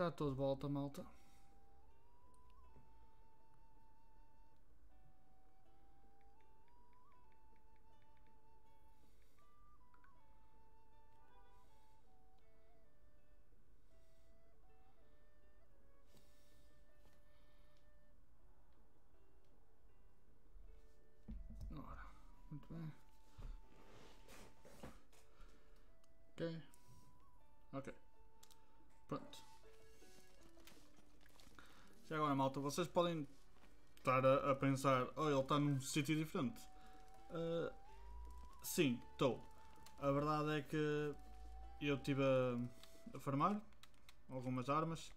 Já estou de volta, malta. Vocês podem estar a, a pensar, oh, ele está num sítio diferente. Ah, sim, estou. A verdade é que eu estive a, a farmar algumas armas.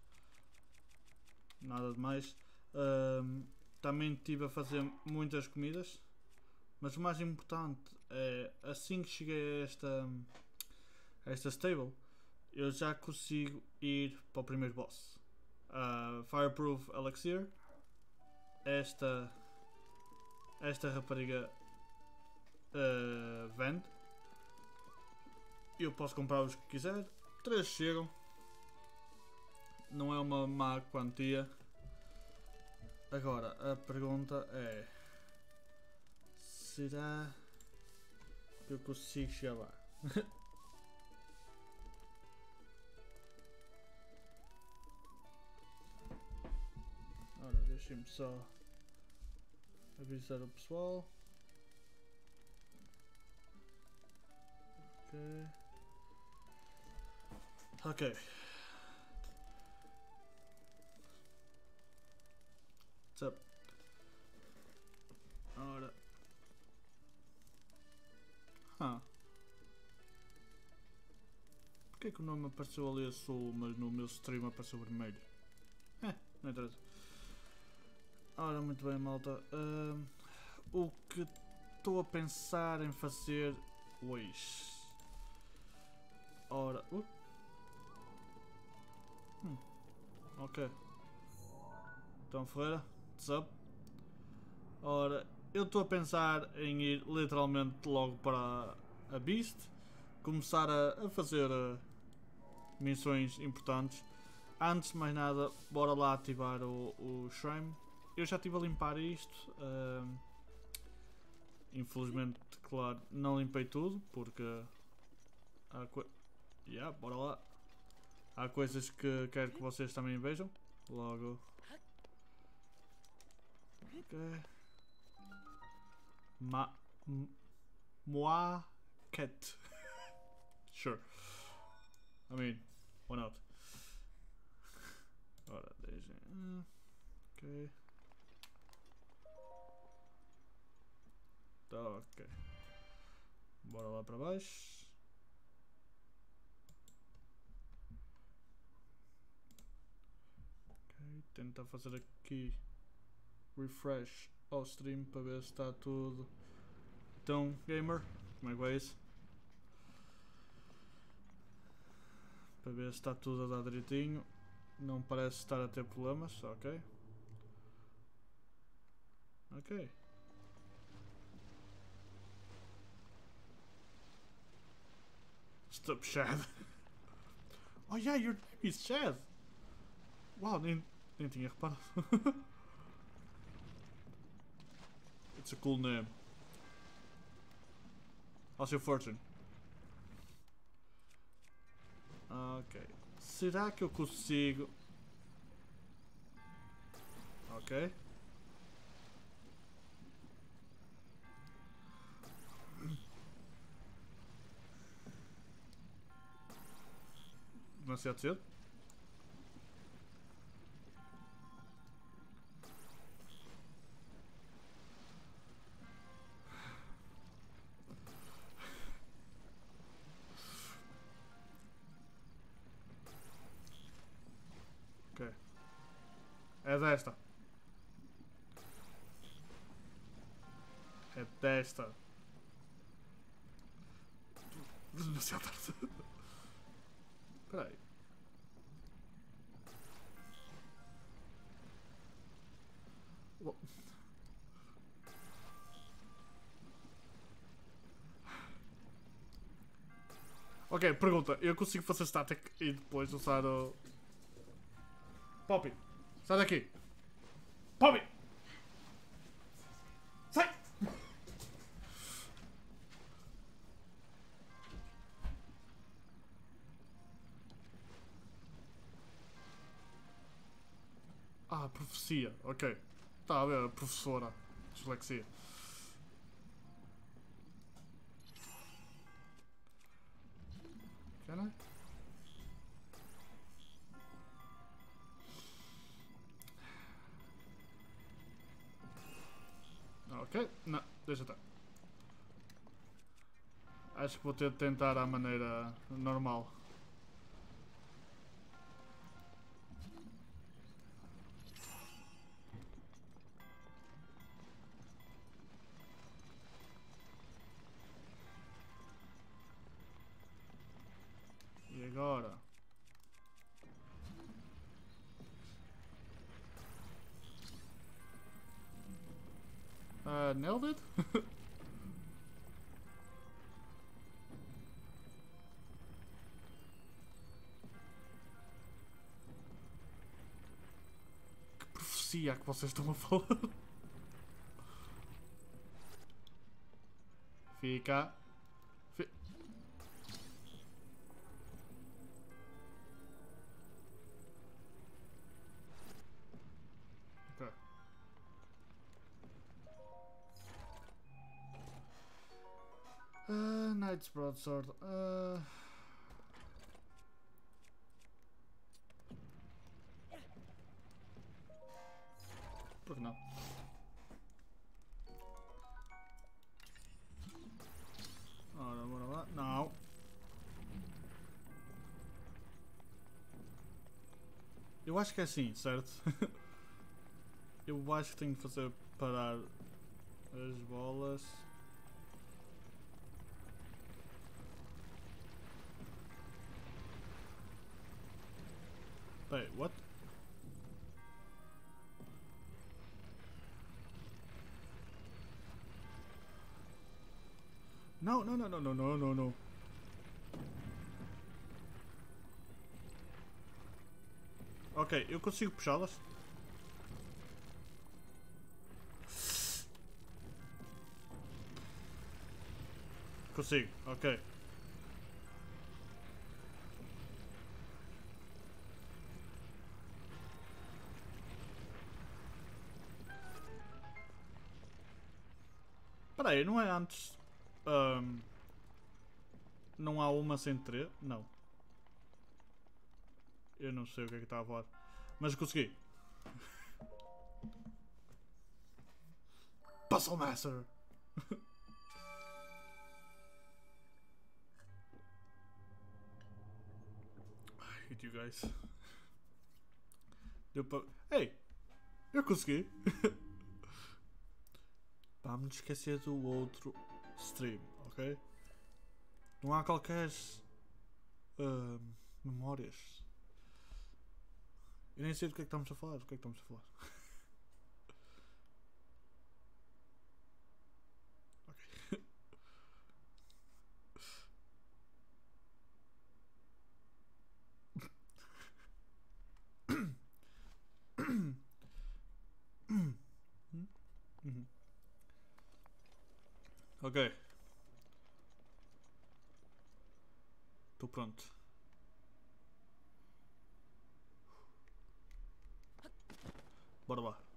Nada de mais. Ahm, também estive a fazer muitas comidas. Mas o mais importante é assim que cheguei a esta, a esta stable, eu já consigo ir para o primeiro boss. A Fireproof Elixir. Esta esta rapariga ah, vende. Eu posso comprar os que quiser. Três chegam. Não é uma má quantia. Agora, a pergunta é... Será que eu consigo chegar lá? Ora, deixem-me só avisar o pessoal. Ok. Ok. What's up? Ora. Ah. Porquê que o nome apareceu ali azul, mas no meu stream apareceu vermelho? É, não interessa. Ora, muito bem, malta. Ahm, o que estou a pensar em fazer hoje? Ora. Uh. Hum. Ok. Então, Ferreira, what's up? Ora, eu estou a pensar em ir literalmente logo para a Beast, começar a, a fazer eh, missões importantes. Antes de mais nada, bora lá ativar o, o Shrine. Eu já estive a limpar isto. ahm, infelizmente, claro, não limpei tudo porque há coi- yeah, bora lá. Há coisas que quero que vocês também vejam. Logo. Ok. Ma. M- Moi cat. sure. I mean, why not? Ora, deixem. Ok. Tá ok. Bora lá para baixo. Ok, tentar fazer aqui refresh ao stream para ver se está tudo. Então, gamer, como é que vai isso? Para ver se está tudo a dar direitinho. Não parece estar a ter problemas, ok. Ok. Stop Shad. Oh yeah, your name is Shad. Uau, nem, nem tinha reparado. It's a cool name. How's your fortune? Ok. Será que eu consigo? Ok. Demasiado cedo? Ok. É desta. É desta. Demasiado tarde. Espera aí. Lo- Ok, pergunta. Eu consigo fazer static e depois usar o... Poppy, sai daqui. Poppy! Profecia, ok. Está a ver, a professora. Dislexia. Can I? Ok, não, deixa estar. Acho que vou ter de tentar à maneira normal. Profecia que vocês estão a falar? Fica. Fi- Ok. Uh, Knight's Broadsword. Uh... acho que é assim, certo? Eu acho que tenho que fazer parar as bolas. Wait, what? No, no, no, no, no, no, no, no. Ok, eu consigo puxá-las? Consigo, ok. Espera aí, não é antes... ahm, não há uma sem três? Não. Eu não sei o que é que está a falar. Mas consegui. Puzzle Master! I hate you guys. Deu para. Ei! Eu consegui! Vamos esquecer do outro stream, ok? Não há qualquer ahm, memórias. Eu nem sei do que é que estamos a falar. Do que é que estamos a falar? ok. Ok. Estou pronto. バラバラ。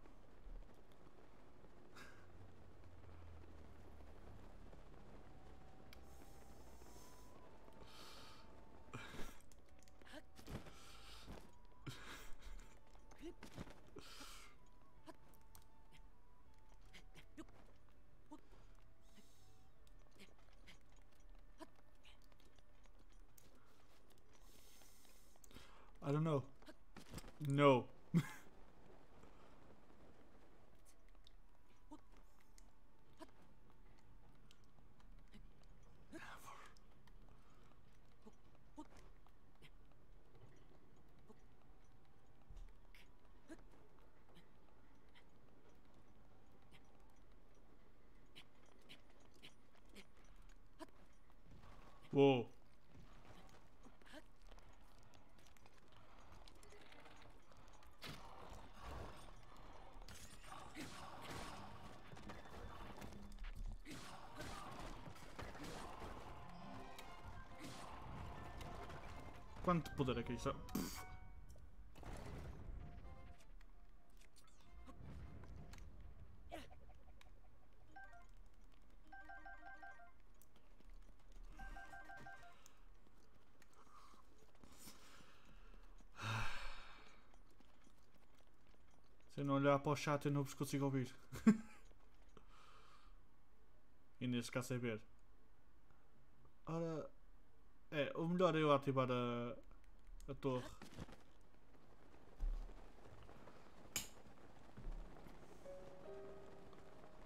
Quanto poder aqui está? Se eu não olhar para o chat eu não vos consigo ouvir. e neste caso é ver. Ora. É, o melhor é eu ativar a, a torre.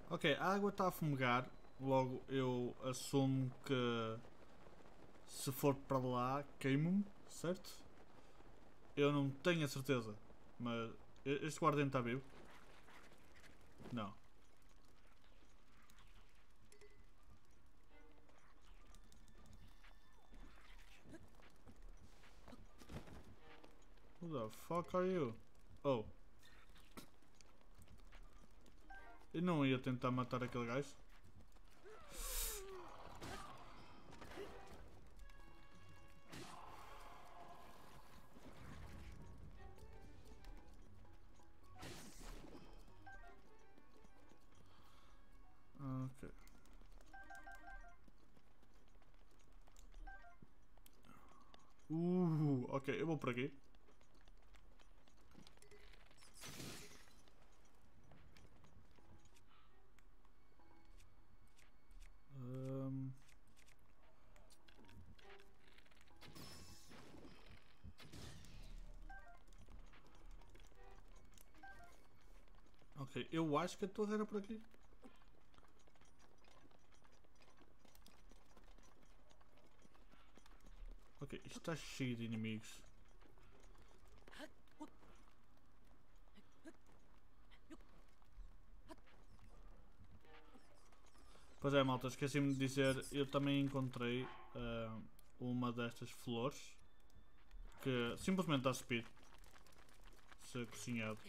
Ok, a água está a fumegar. Logo eu assumo que se for para lá queimo-me, certo? Eu não tenho a certeza, mas este guardião está vivo? Não. Who the fuck are you? Oh. Eu não ia tentar matar aquele gajo. Ok. Uh, ok, eu vou por aqui. Eu acho que a torre era por aqui. Ok, está cheio de inimigos. Pois é, malta, esqueci-me de dizer, eu também encontrei ah, uma destas flores que simplesmente dá speed se cozinhado.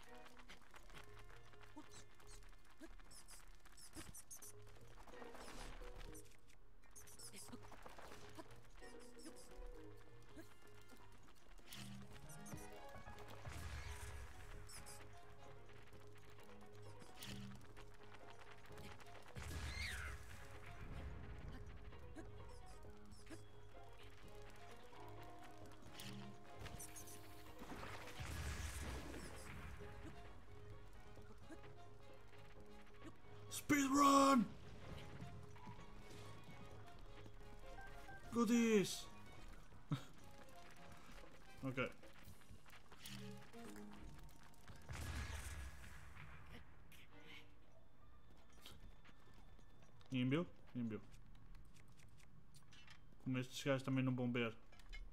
Estes gajos também não vão ver,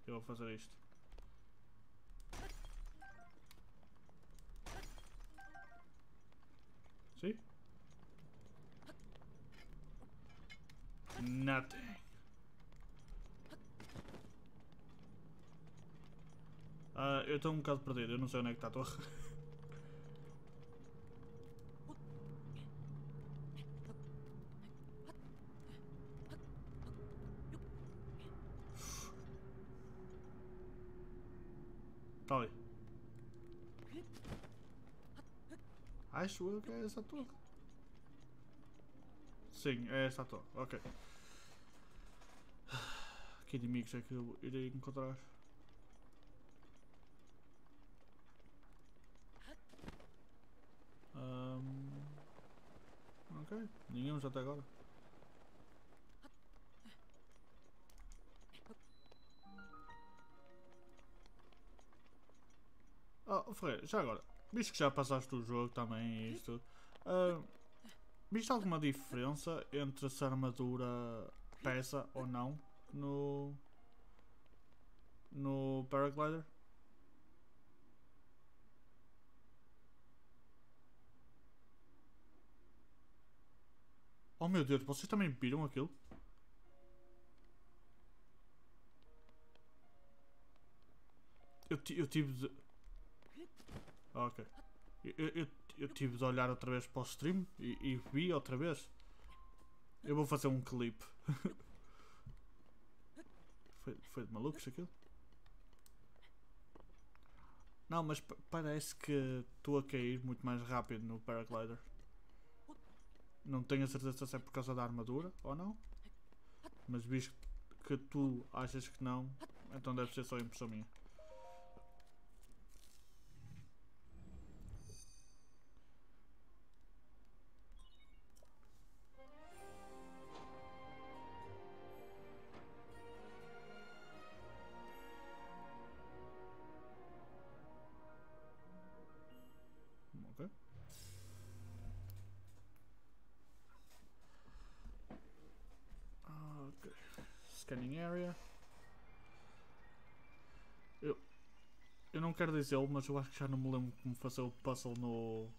eu vou fazer isto. Sim? Nothing. Ah, eu estou um bocado perdido, eu não sei onde é que está a torre. Está ali. Que é essa torre. Sim, é essa torre. Ok. Que inimigos é que eu irei encontrar? Ahm, ok, nenhum até agora. Oh, Ferreira, já agora, visto que já passaste o jogo também e isto, ah, viste alguma diferença entre se a armadura peça ou não no no paraglider? Oh meu Deus, vocês também viram aquilo? Eu, eu tive de. Ah, ok. Eu, eu, eu- tive de olhar outra vez para o stream e, e vi outra vez. Eu vou fazer um clipe. foi, foi de malucos aquilo? Não, mas pa- parece que estou a cair muito mais rápido no paraglider. Não tenho a certeza se é por causa da armadura ou não. Mas visto que tu achas que não, então deve ser só impressão minha. Não quero dizê-lo, mas eu acho que já não me lembro como fazer o puzzle no.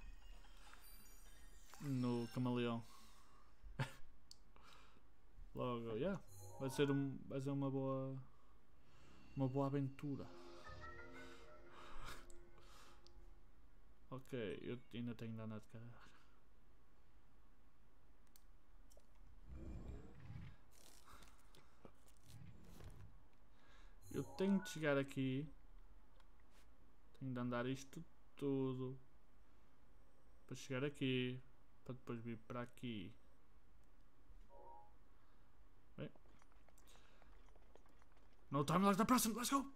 no camaleão. Logo, yeah. Vai ser, um, vai ser uma boa. uma boa aventura. Ok, eu ainda tenho de caralho. Eu tenho de chegar aqui. Tenho de andar isto tudo. Para chegar aqui. Para depois vir para aqui. Bem. No time like the present, let's go!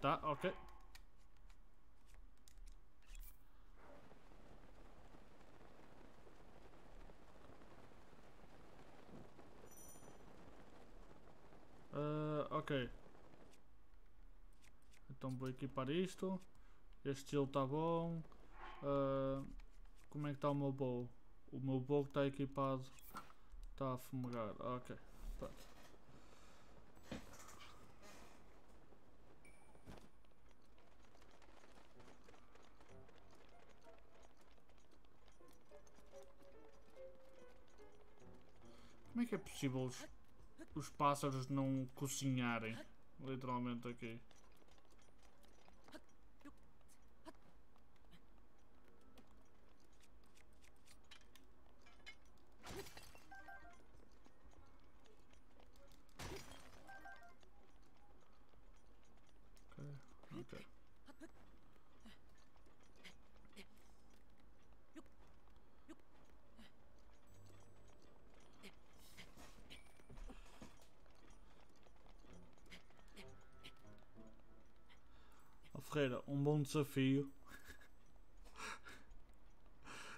Tá, ok. Ah, ok. Então vou equipar isto. Este estilo está bom. Ah, como é que está o meu bow? O meu bow que está equipado está a fumegar. Ok. Pronto. Como é que é possível os, os pássaros não cozinharem? Literalmente aqui. Ferreira, um bom desafio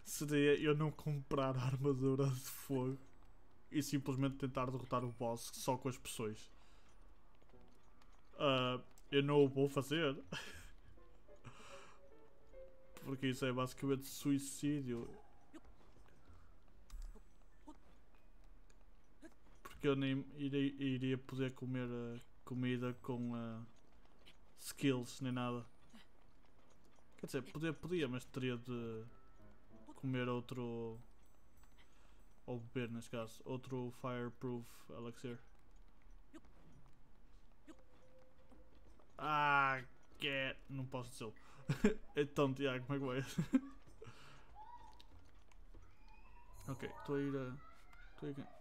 seria eu não comprar armadura de fogo e simplesmente tentar derrotar o boss só com as pessoas. Ah, eu não o vou fazer. Porque isso é basicamente suicídio. Porque eu nem iria poder comer a comida com ah, skills nem nada. Quer dizer, poder podia, mas teria de comer outro. Ou beber neste caso, outro fireproof elixir. Ah, que é. Não posso dizer. então, Tiago, como é que vai? ok, estou a ir a.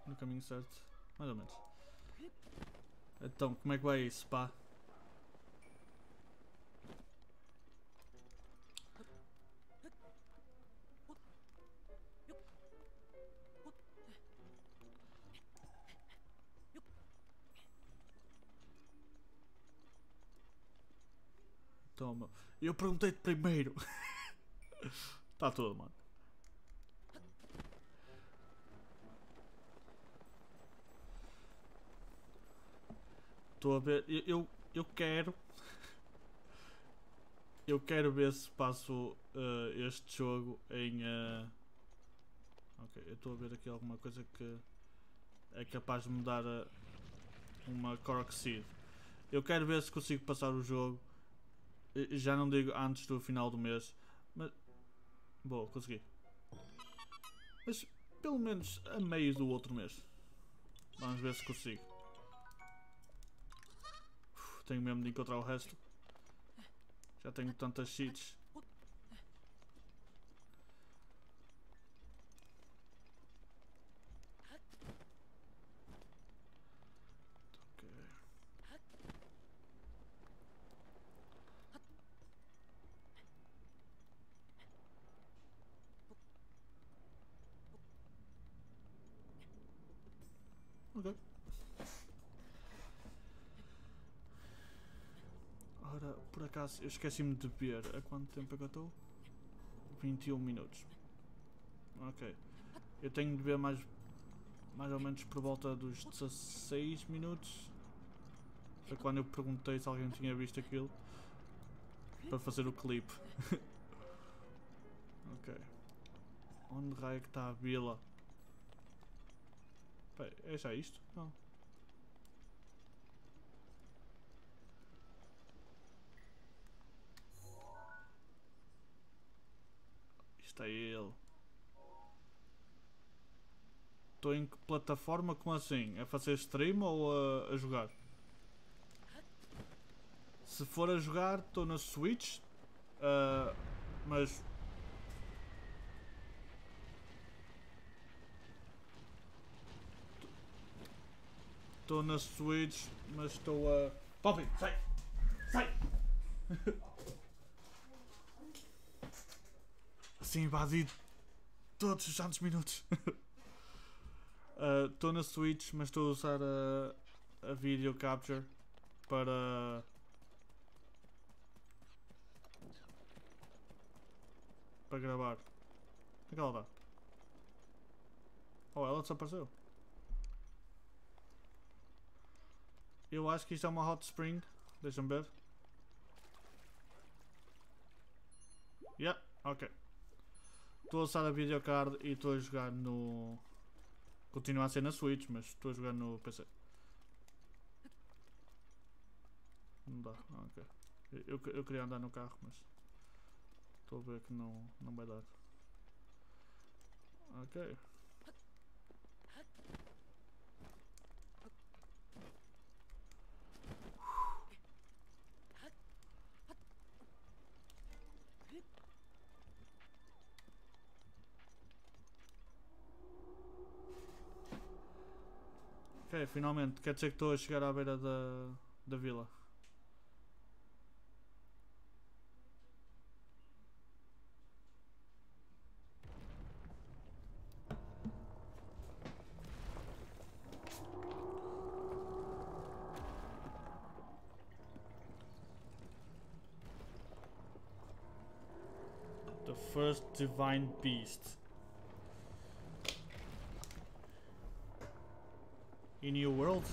No caminho certo. Mais ou menos. Então, como é que vai isso, pá? Toma. Eu perguntei-te primeiro. Está tudo, mano. Estou a ver. Eu, eu, eu quero. Eu quero ver se passo eh, este jogo em. eh, Ok, eu estou a ver aqui alguma coisa que é capaz de me dar eh, uma Korok Seed. Eu quero ver se consigo passar o jogo. Eh, Já não digo antes do final do mês, mas. Boa, consegui. Mas pelo menos a meio do outro mês. Vamos ver se consigo. Uf, tenho mesmo de encontrar o resto. Já tenho tantas cheats. Ok. Acaso, eu esqueci-me de ver a quanto tempo é que eu estou? 21 minutos. Ok. Eu tenho de ver mais, mais ou menos por volta dos 16 minutos. Foi quando eu perguntei se alguém tinha visto aquilo. Para fazer o clipe. ok. Onde raio que está a vila? Pera, é já isto? Não. É ele. Estou em que plataforma? Como assim? É fazer stream ou a, a jogar? Se for a jogar, estou na Switch. ah, mas. Estou na Switch, mas estou a. Poppy, sai! Sai! assim invadido todos os santos minutos. Estou na Switch, mas estou a usar a, a video capture para. para gravar. Onde é que ela está? Oh, ela desapareceu. Eu acho que isto é uma hot spring. Deixa-me ver. Yeah, ok. Estou a usar a videocard e estou a jogar no. Continua a ser na Switch, mas estou a jogar no PC. Não dá, ok. Eu, eu queria andar no carro, mas. Estou a ver que não, não vai dar. Ok. Ok, finalmente. Quer dizer que estou a chegar à beira da, da vila. The first divine beast. E New World?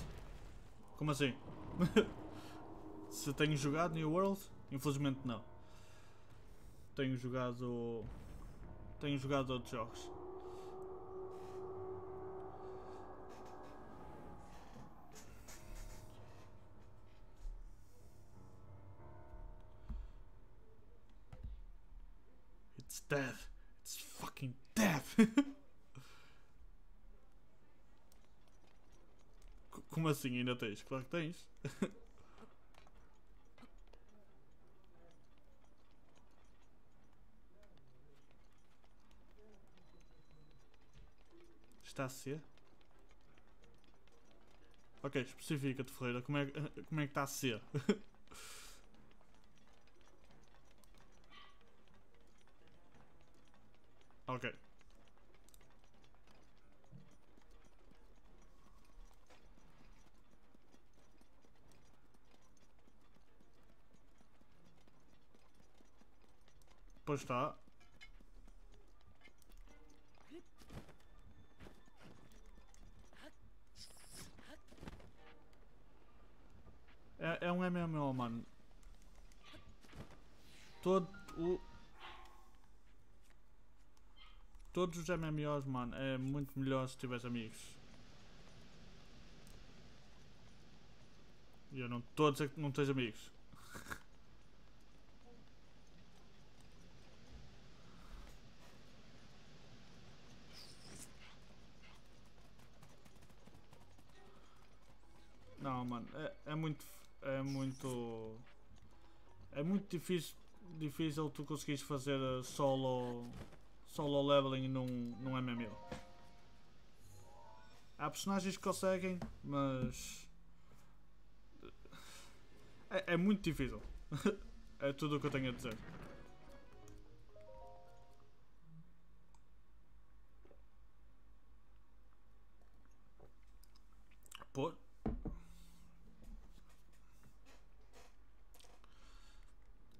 Como assim? Se tenho jogado New World? Infelizmente não. Tenho jogado. Tenho jogado outros jogos. Assim ainda tens? Claro que tens. Está a ser? Ok, especifica-te, Ferreira. Como é, como é que está a ser? ok. Pois está. É, é um MMO, mano. Todo o. Todos os MMOs, mano, é muito melhor se tiveres amigos. E eu não estou a dizer que não tens amigos. Não, mano, é, é muito. É muito. É muito difícil, difícil tu conseguires fazer uh, solo. Solo leveling num, num MMO. Há personagens que conseguem, mas. É, é muito difícil. é tudo o que eu tenho a dizer.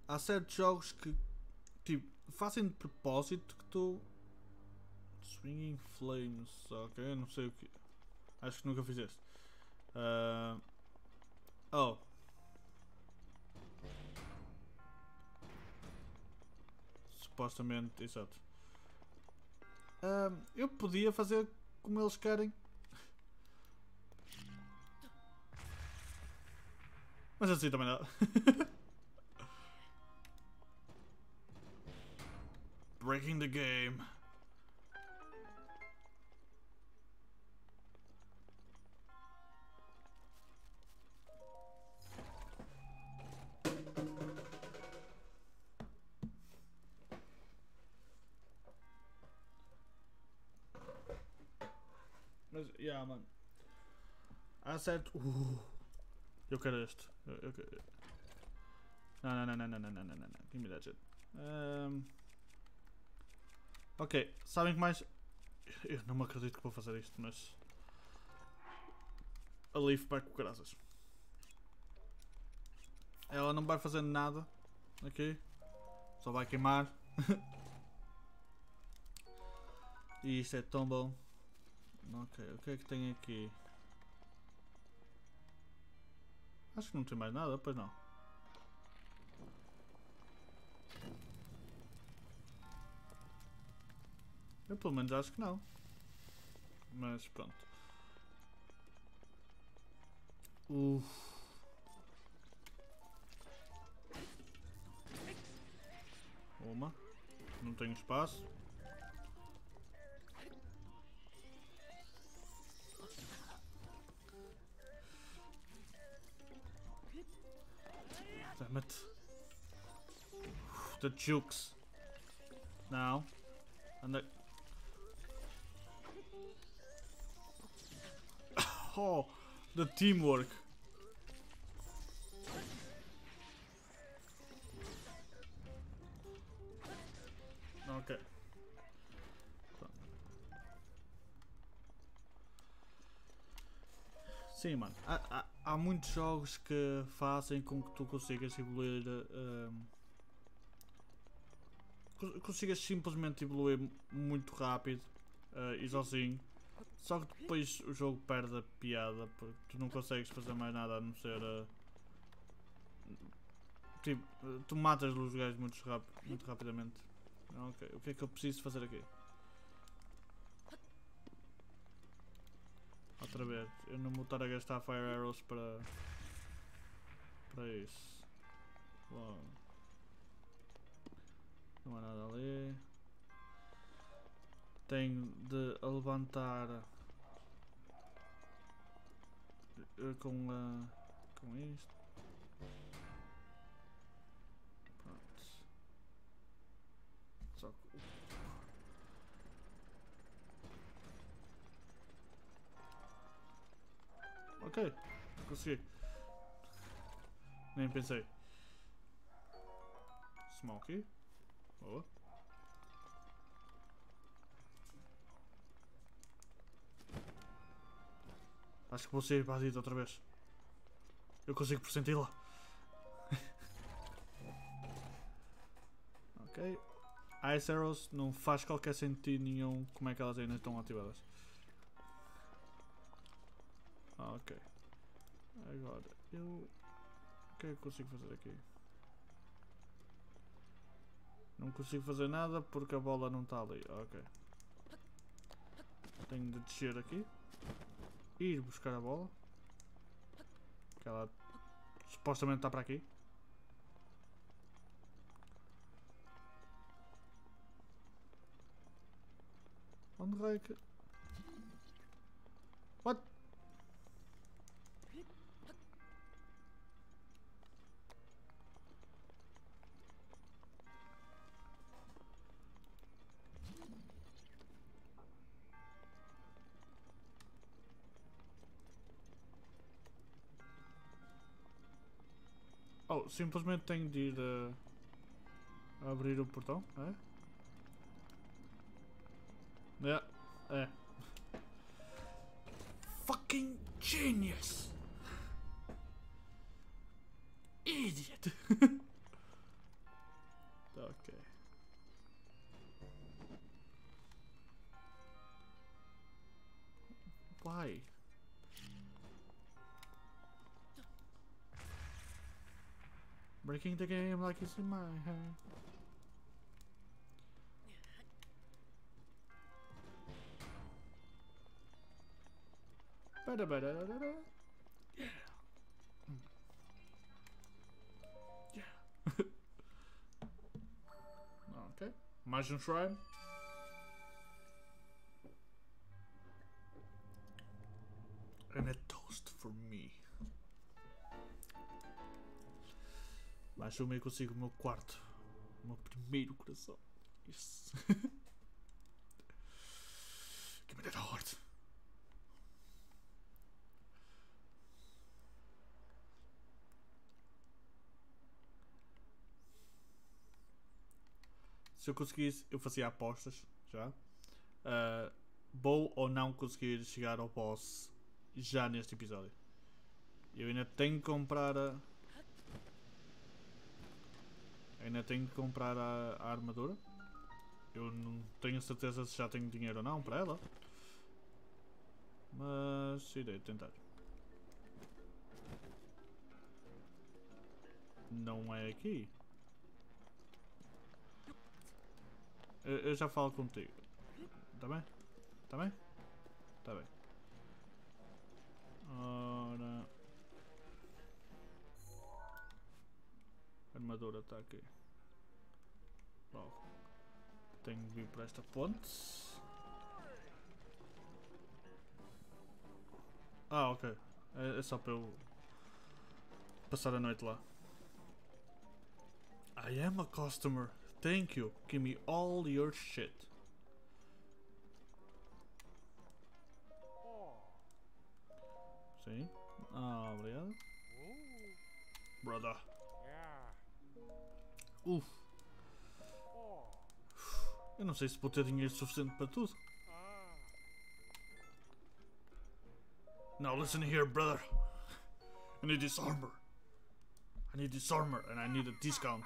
Há certos jogos que tipo, fazem de propósito que tu. Swinging Flames, ok, não sei o que. Acho que nunca fizeste. Uh, oh. Supostamente, exato. Uh, eu podia fazer como eles querem. Mas assim também dá. breaking the game. Yeah, man. I said, ooh. You Eucharist. Okay. No, no, no, no, no, no, no, no, no. Give me that shit. Um. Ok, sabem que mais. Eu não me acredito que vou fazer isto, mas. A Leaf vai com graças. Ela não vai fazer nada aqui. Só vai queimar. e isto é tão bom. Ok, o que é que tem aqui? Acho que não tem mais nada, pois não. Eu pelo menos acho que não. Mas pronto. Uma. Não tenho espaço. Damn it. The jukes. Não. Anda. Oh, the teamwork. Ok. Sim, mano. Há, há, há, muitos jogos que fazem com que tu consigas evoluir. Uh, consigas simplesmente evoluir muito rápido uh, e sozinho. Só que depois o jogo perde a piada porque tu não consegues fazer mais nada a não ser. Uh, tipo, tu matas os gajos muito, rápido, muito rapidamente. Ok, o que é que eu preciso fazer aqui? Outra vez, eu não vou estar a gastar Fire Arrows para. para isso. Bom. Não há nada ali. Tenho de levantar com, uh, com isto. Pronto. Só. Ok, consegui. Nem pensei. Smoky. Boa. Acho que vou ser batido outra vez. Eu consigo pressenti-la. ok. Ice Arrows não faz qualquer sentido nenhum como é que elas ainda estão ativadas. Ok. Agora, eu... O que é que consigo fazer aqui? Não consigo fazer nada porque a bola não está ali. Ok. Tenho de descer aqui ir buscar a bola. Que ela supostamente está para aqui. Onde vai que... What? Simplesmente tenho de ir a, abrir o portão, é? É, é. Fucking genius! Idiot! Okay. Why? Breaking the game like it's in my hand. Ba-da-ba-da-da-da. Yeah. Mm. Yeah. okay. Mushroom shrine. And a toast for me. Mas eu meio consigo o meu quarto. O meu primeiro coração. Yes. Give me that. Se eu conseguisse, eu fazia apostas já. Uh, vou ou não conseguir chegar ao boss já neste episódio. Eu ainda tenho que comprar a. Ainda tenho que comprar a, a armadura. Eu não tenho certeza se já tenho dinheiro ou não para ela. Mas irei tentar. Não é aqui. Eu, eu já falo contigo. Tá bem? Tá bem? Tá bem. Ora. A armadura está aqui. Bom. Tenho que vir para esta ponte. Ah, ok. É, é só para eu passar a noite lá. I am a customer. Thank you. Give me all your shit. Sim. Ah, obrigado. Brother. Uf. Eu não sei se vou ter dinheiro suficiente para tudo. Now listen here, brother. I need this armor. I need this armor and I need a discount.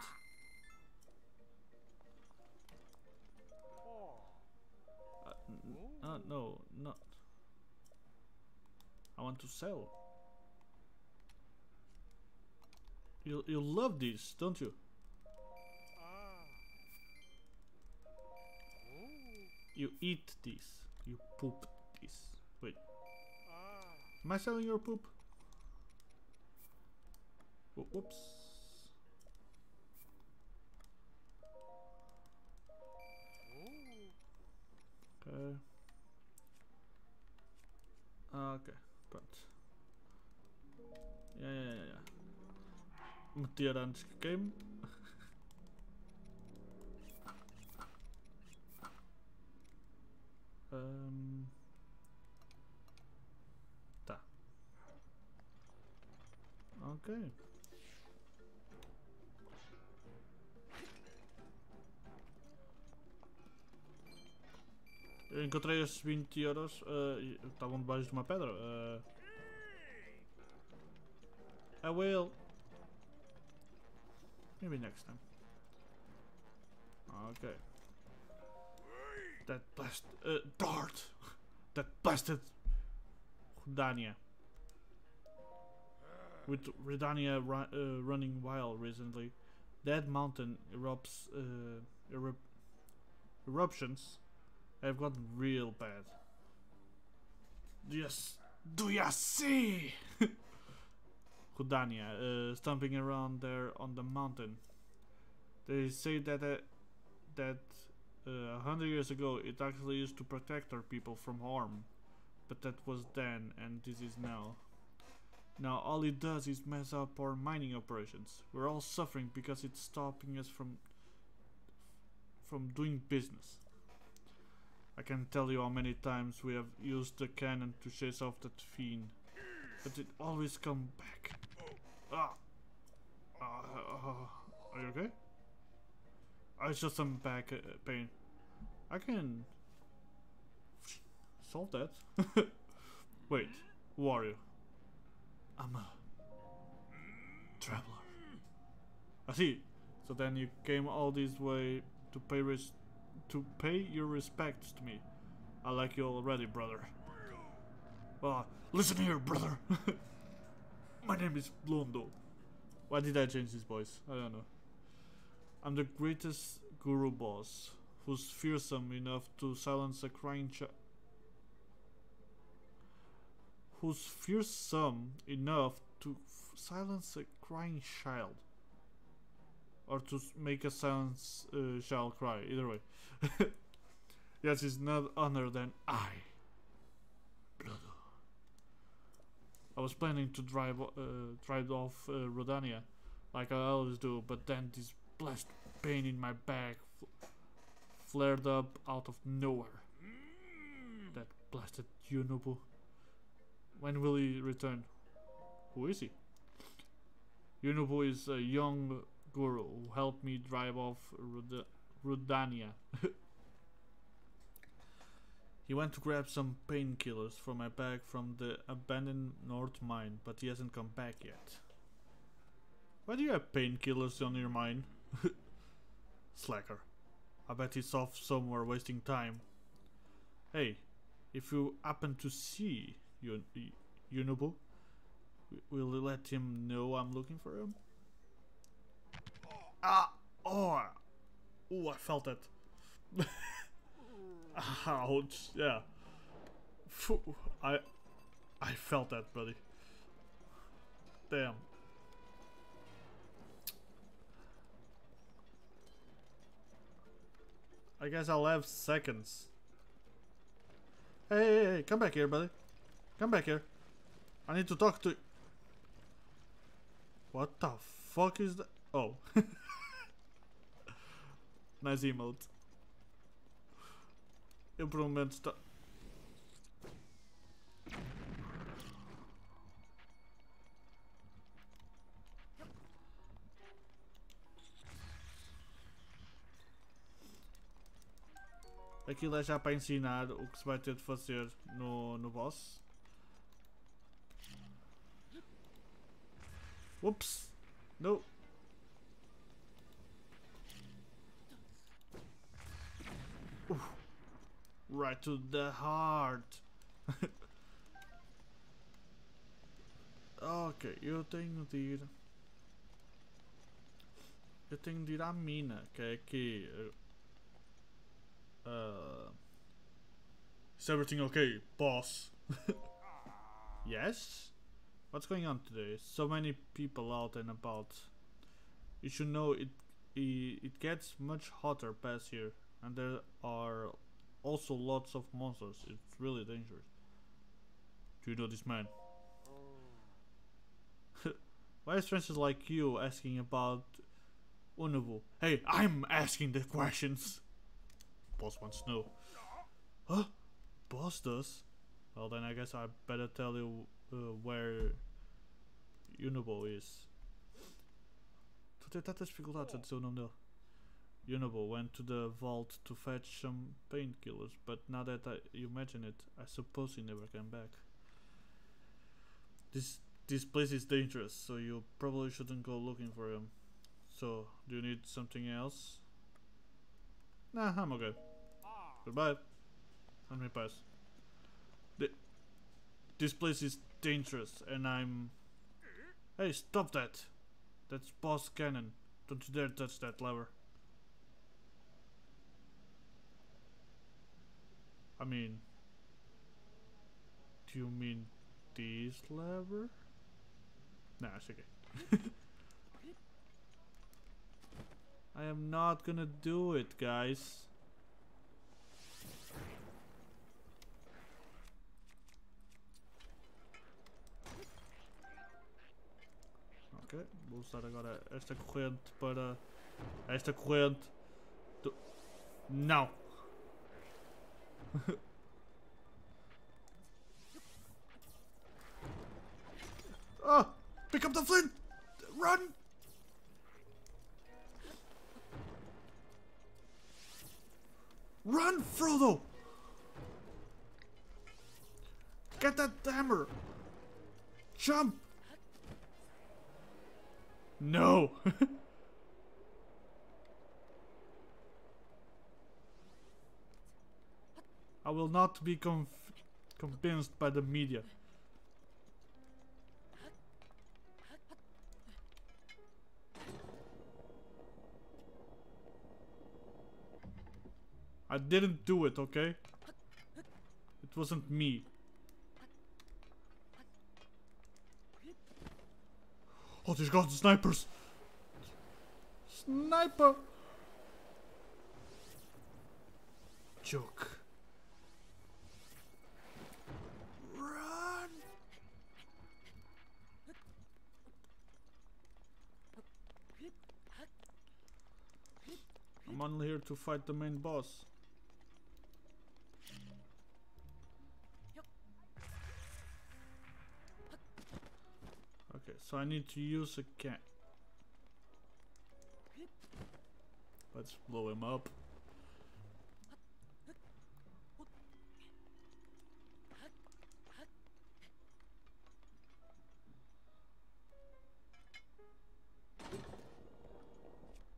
Uh, no, not. I want to sell. You you love this, don't you? You eat this. You poop this. Wait. Am I selling your poop? Oh, whoops. Okay. Okay, But yeah, yeah, yeah, yeah. Moet game. Eu encontrei esses 20 euros, e estavam debaixo de uma pedra. eh. I will. Maybe next time. Okay. That blast uh, Dart. That blasted Redania. With Redania ru uh, running wild recently, that mountain erupts uh, erup eruptions have gotten real bad. Yes, do ya see? Hudania, uh, stomping around there on the mountain. They say that uh, that uh, a hundred years ago it actually used to protect our people from harm, but that was then, and this is now. Now all it does is mess up our mining operations. We're all suffering because it's stopping us from from doing business. I can't tell you how many times we have used the cannon to chase off that fiend, but it always comes back. Ah. Uh, uh, are you okay? It's just some back uh, pain. I can solve that. Wait, who are you? I'm a traveler. Así, So then you came all this way to pay res to pay your respects to me. I like you already, brother. Uh, listen here, brother. My name is Blondo. Why did I change his voice? I don't know. I'm the greatest guru boss, who's fearsome enough to silence a crying child. Who's fearsome enough to silence a crying child. Or to make a silence uh, child cry, either way. yes, it's not other than I. I was planning to drive uh, drive off uh, Rodania, like I always do, but then this blessed pain in my back f- flared up out of nowhere. That blasted Yunobu. When will he return? Who is he? Yunobu is a young guru who helped me drive off Rud- Rudania. he went to grab some painkillers for my bag from the abandoned North mine, but he hasn't come back yet. Why do you have painkillers on your mind? Slacker. I bet he's off somewhere wasting time. Hey, if you happen to see Yun- Y- Yunobu, will you let him know I'm looking for him? Ah! Oh! Oh, I felt it. Ouch! Yeah. I, I felt that, buddy. Damn. I guess I'll have seconds. Hey, hey, hey, come back here, buddy. Come back here. I need to talk to. What the fuck is that? Oh. nice emote. Eu por um momento está. Aquilo é já para ensinar o que se vai ter de fazer no, no boss. Whoops! No! Oof. Right to the heart! ok, eu tenho de ir. Eu tenho de ir à mina, que é aqui. Uh, is everything okay, boss? yes? What's going on today? So many people out and about. You should know it, it, gets much hotter past here, and there are also lots of monsters. It's really dangerous. Do you know this man? Why is Francis like you asking about Unubu? Hey, I'm asking the questions. Boss wants to know. Huh? Boss does? Well, then I guess I better tell you uh, where Unubo is. Estou a tentar ter dificuldades a dizer o nome dele. Unubo went to the vault to fetch some painkillers, but now that I, you mention it, I suppose he never came back. This this place is dangerous, so you probably shouldn't go looking for him. So, do you need something else? Nah, I'm okay. Goodbye. Let me pass. Th- this place is dangerous, and I'm. Hey, stop that! That's Boss Cannon. Don't you dare touch that lever. I mean. Do you mean this lever? Nah, it's okay. I am not gonna do it, guys. Ok, vou usar agora esta corrente para esta corrente. Não! oh! Pick up the flint! Run! Run, Frodo! Get that hammer! Jump! No! I will not be convinced by the media. I didn't do it, okay? It wasn't me. Oh, there's got snipers! Sniper! Joke. Run! I'm only here to fight the main boss. So I need to use a can. Let's blow him up.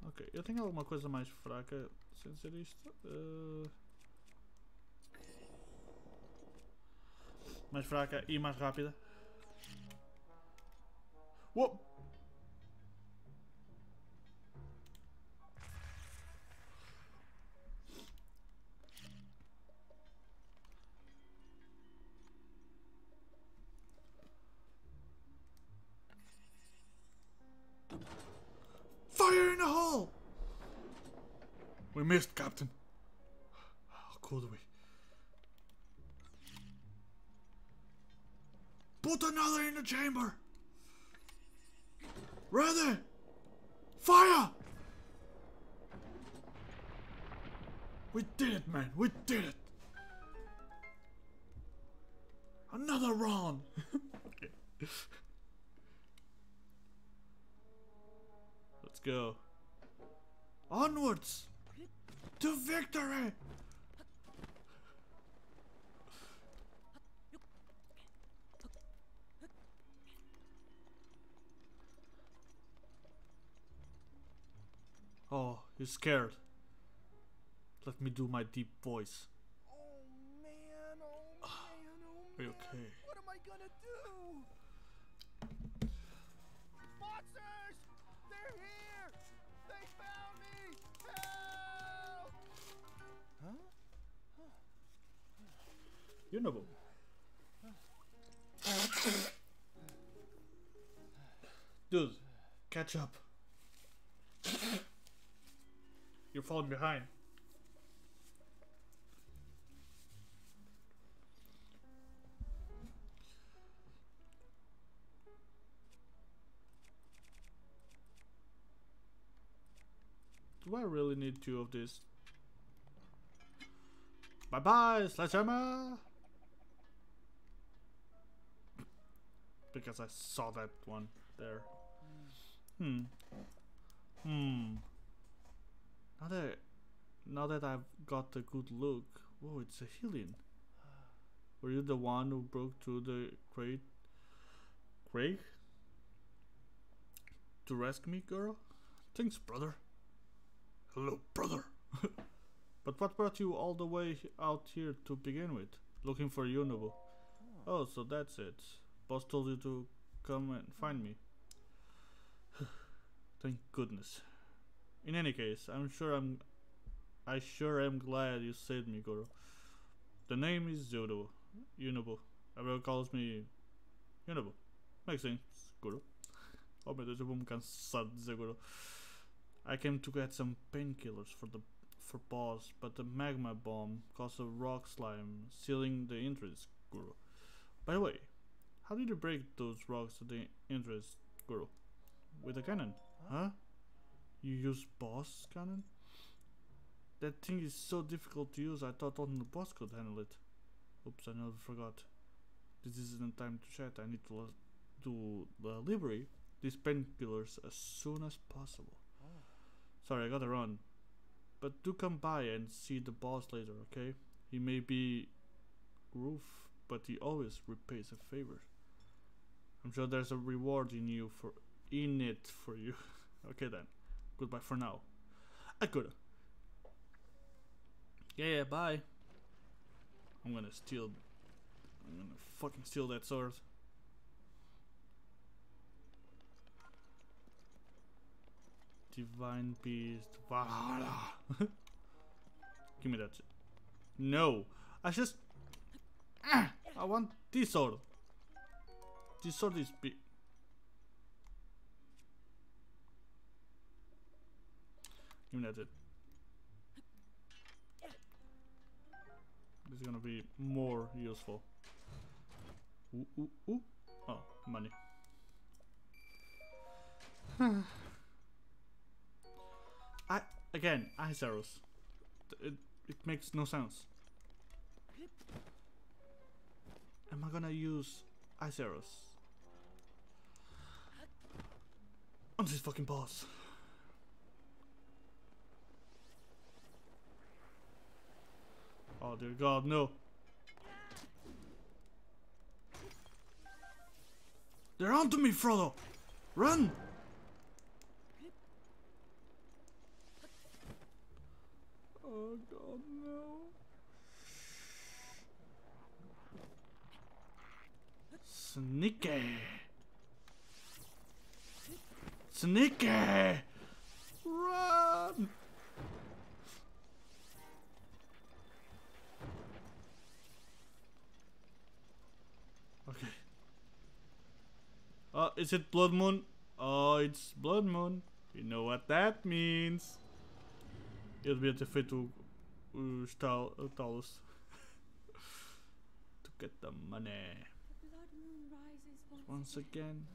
Ok, eu tenho alguma coisa mais fraca sem dizer isto? Uh, Mais fraca e mais rápida. Uou! Fire in the hole! We missed, Captain. How could we? Put another in the chamber! Ready! Fire! We did it, man. We did it. Another round. okay. Let's go. Onwards to victory. Oh, he's scared. Let me do my deep voice. Oh man, oh man, oh Are you okay? What am I gonna do? Monsters! They're here! They found me! Help! Huh? You know. Dude, catch up. You're falling behind. Do I really need two of these? Bye bye, sledgehammer! Because I saw that one there. Hmm. Hmm. Now that now that I've got a good look, whoa, it's a healing. Were you the one who broke through the crate? Craig? To rescue me, girl? Thanks, brother. Hello, brother. but what brought you all the way out here to begin with? Looking for Yunobo. Oh, so that's it. Boss told you to come and find me. Thank goodness. In any case, I'm sure I'm I sure am glad you saved me, Goro. The name is Zodo. Yunobo. Everyone calls me Yunobo. Makes sense, Goro. Oh meu Deus, Goro. I came to get some painkillers for the for boss, but the magma bomb caused a rock slime sealing the entrance, Guru. By the way, how did you break those rocks to the entrance, Guru? With a cannon, huh? You use boss cannon? That thing is so difficult to use. I thought only the boss could handle it. Oops, I never forgot. This isn't time to chat. I need to do the library these painkillers as soon as possible. Oh. Sorry, I gotta run. But do come by and see the boss later, okay? He may be roof, but he always repays a favor. I'm sure there's a reward in you for in it for you. okay then. Goodbye for now. I could. Yeah, yeah, bye. I'm gonna steal. I'm gonna fucking steal that sword. Divine Beast. Valhalla. Give me that shit. No. I just. I want this sword. This sword is big. Give me that shit. This is gonna be more useful. Ooh, ooh, ooh. Oh, money. I again ice arrows. It it makes no sense. Am I gonna use ice arrows on this fucking boss? Oh dear God, no! They're onto me, Frodo! Run! Oh god, no. Sneaky! Sneaky! Run! Okay. Uh, is it Blood Moon? Oh, it's Blood Moon. You know what that means. Eu devia ter feito o, os tal, o Talos. to get the money. Blood moon rises once, Once again.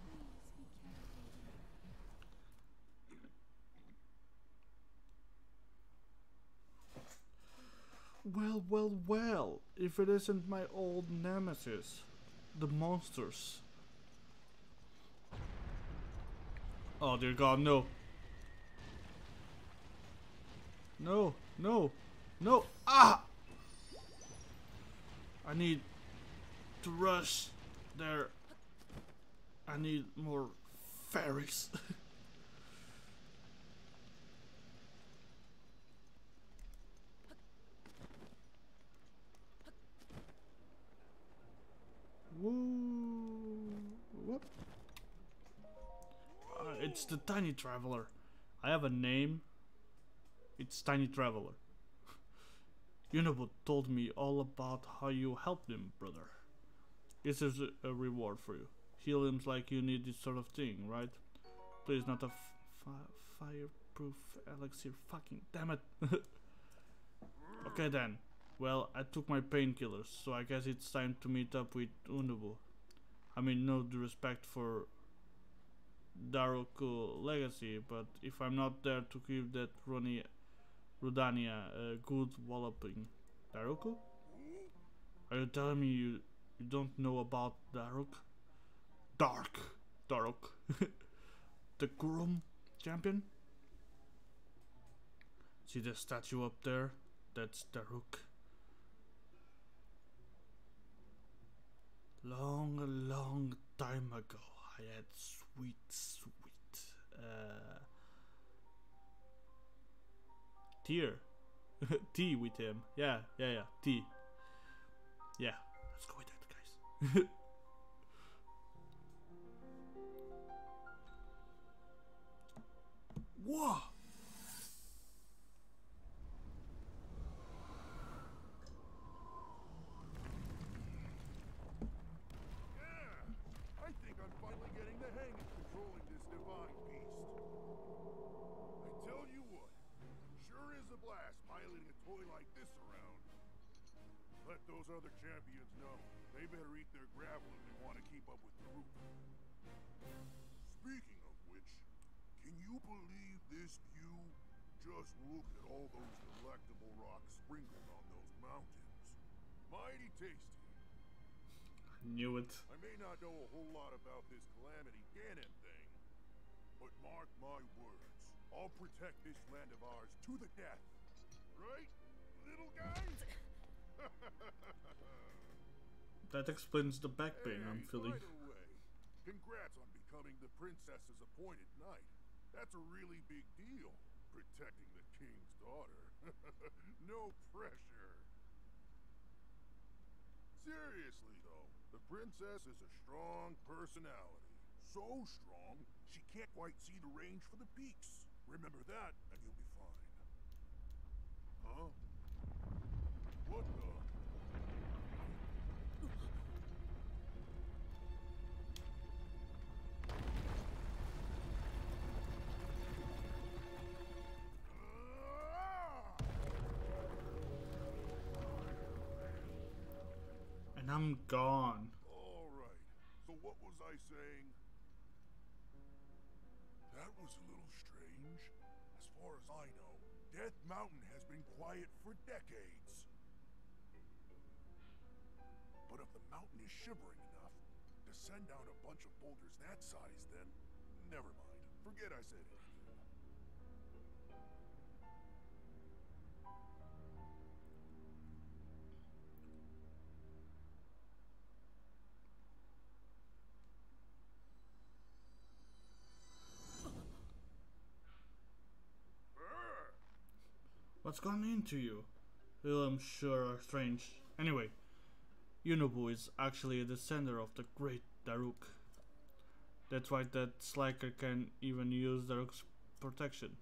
Please be careful. Well, well, well. If it isn't my old nemesis, the monsters. Oh dear God, no. No, no, no. Ah! I need to rush there. I need more fairies. Whoop. Uh, it's the Tiny Traveler. I have a name. It's Tiny Traveler. Unibut told me all about how you helped him, brother. This is a, reward for you. Him like you need this sort of thing, right? Please, not a fireproof elixir. Fucking damn it. okay then. Well, I took my painkillers, so I guess it's time to meet up with Unubu. I mean, no disrespect for Daroku legacy, but if I'm not there to give that Roni Rudania a good walloping, Daroku? Are you telling me you, you don't know about Daruk? Dark, Daruk, the Kurum champion? See the statue up there? That's Daruk. Long, long time ago, I had sweet, sweet, uh, tear, tea with him. Yeah, yeah, yeah, tea. Yeah, let's go with that, guys. Whoa! It. I may not know a whole lot about this Calamity Ganon thing, but mark my words, I'll protect this land of ours to the death. Right, little guys? That explains the back pain I'm feeling. By the way, congrats on becoming the princess's appointed knight. That's a really big deal. protecting the king's daughter. no pressure. Seriously, though, the princess is a strong personality. So strong, she can't quite see the range for the peaks. Remember that, and you'll be fine. Huh? What the? I'm gone. All right. So what was I saying? That was a little strange. As far as I know, Death Mountain has been quiet for decades. But if the mountain is shivering enough to send down a bunch of boulders that size, then never mind. Forget I said anything. What's gone into you? I'm sure are strange. Anyway, Yunobu is actually a descendant of the great Daruk. That's why that Slacker can even use Daruk's protection.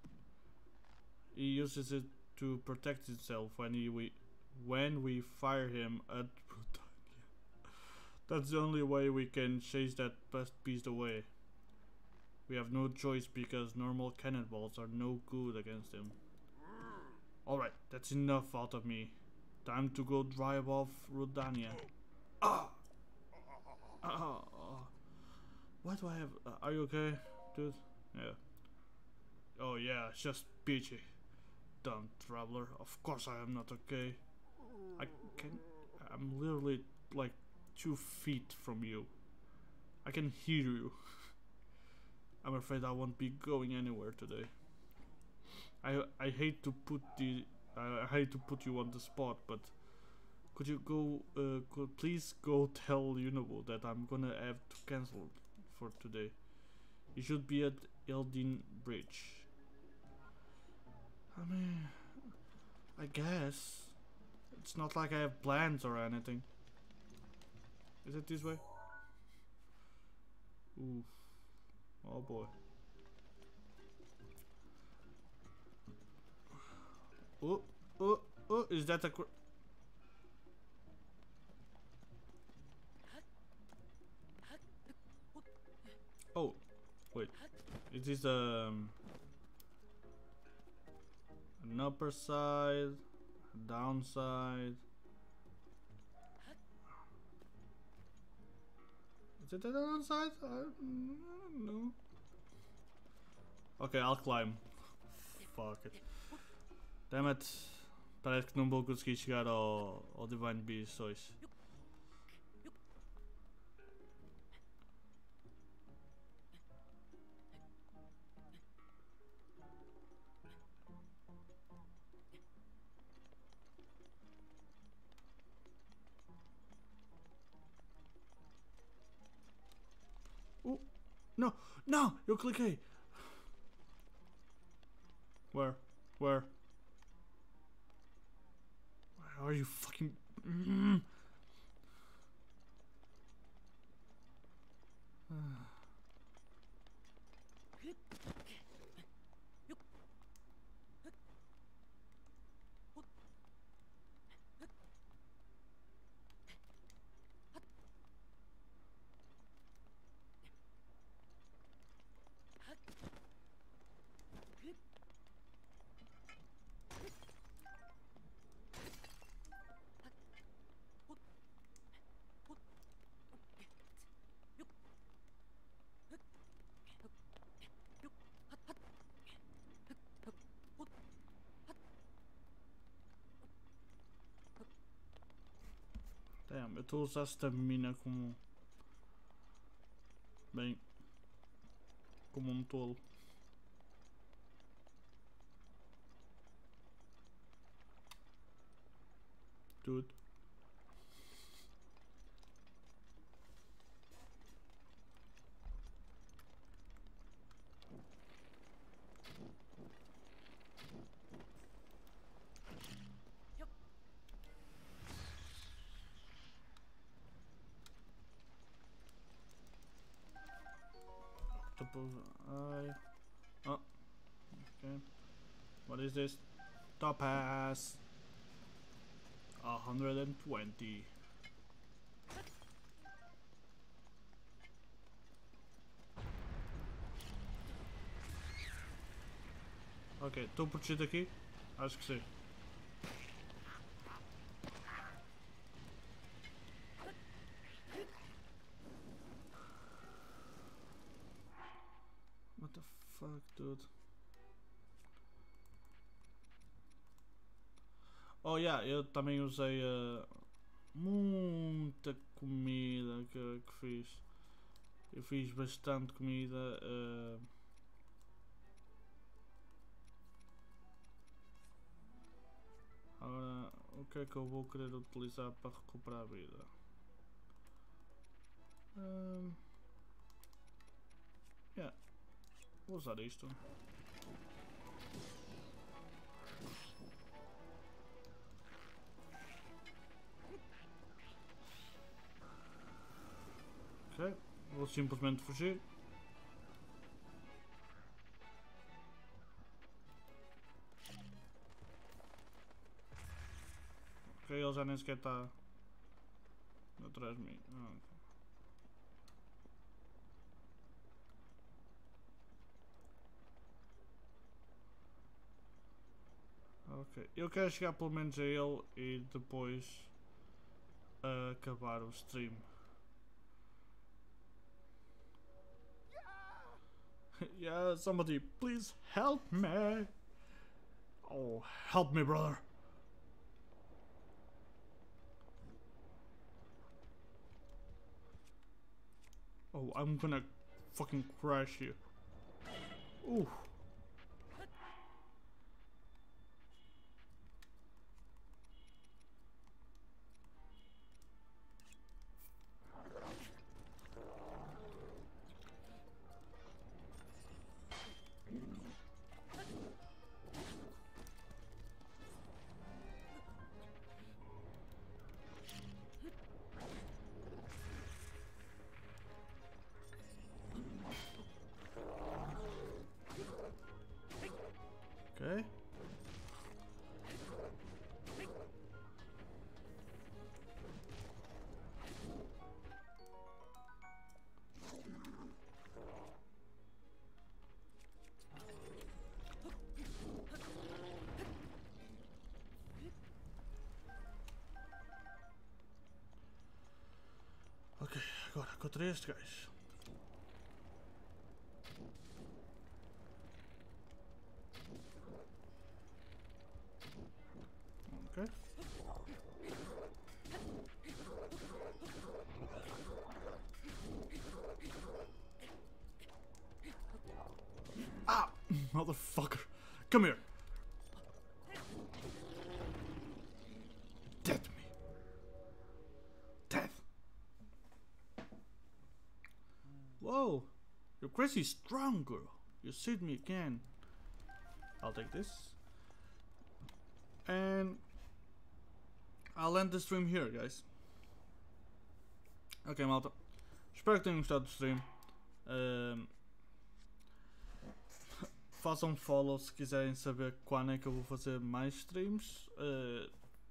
He uses it to protect himself when he we when we fire him at Britannia. That's the only way we can chase that pest beast away. We have no choice because normal cannonballs are no good against him. Alright, that's enough out of me. Time to go drive off Rodania. Ah! Ah! ah. Why do I have. Uh, are you okay, dude? Yeah. Oh, yeah, it's just peachy. Dumb traveler. Of course I am not okay. I can. I'm literally like two feet from you. I can hear you. I'm afraid I won't be going anywhere today. I I hate to put the I hate to put you on the spot, but could you go? Uh, could please go tell Unobo that I'm gonna have to cancel for today. You should be at Eldin Bridge. I mean, I guess it's not like I have plans or anything. Is it this way? Ooh. Oh boy. Oh, oh, oh, is that a Oh, wait. It is um an upper side, downside. Is it a downside? I don't know. Ok, I'll climb. Fuck it. Damn it. Parece que não vou conseguir chegar ao, ao Divine Beast 2. Oh, não, não, eu cliquei. Where? Where? Are you fucking? Eu estou a usar stamina como. Bem. Como um tolo. Dude. This? Hundred and twenty. Ok, estou protegido aqui? Acho que sim. What the fuck, dude? Eu também usei uh, muita comida que, que fiz. Eu fiz bastante comida. uh, Agora, o que é que eu vou querer utilizar para recuperar a vida? Hum, yeah, vou usar isto. Vou simplesmente fugir. Ok, ele já nem sequer está atrás de mim. Ah, ok. Ok, eu quero chegar pelo menos a ele e depois ah, acabar o stream. yeah, somebody, please help me. Oh, help me, brother. Oh, I'm gonna fucking crash you. Ooh. after guys. Crazy strong, girl. You saved me again. I'll take this. And I'll end the stream here, guys. Ok, malta. Espero que tenham gostado do stream. Ahm, façam follow se quiserem saber quando é que eu vou fazer mais streams. Ah,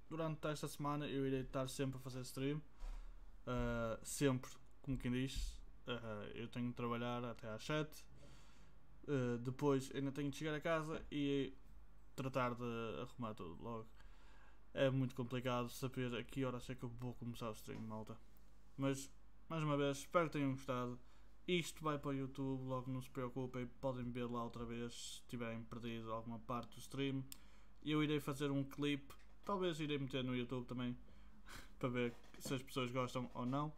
durante esta semana eu irei estar sempre a fazer stream. Ah, sempre, como quem diz. Ah, eu tenho de trabalhar até às 7. Ah, depois ainda tenho de chegar a casa e tratar de arrumar tudo logo. É muito complicado saber a que horas é que eu vou começar o stream, malta. Mas, mais uma vez, espero que tenham gostado. Isto vai para o YouTube, logo não se preocupem, podem ver lá outra vez se tiverem perdido alguma parte do stream. Eu irei fazer um clipe, talvez irei meter no YouTube também, para ver se as pessoas gostam ou não.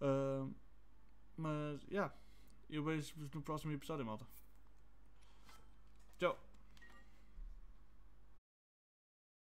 Ah, mas, yeah, eu vejo-vos no próximo episódio, malta. Tchau.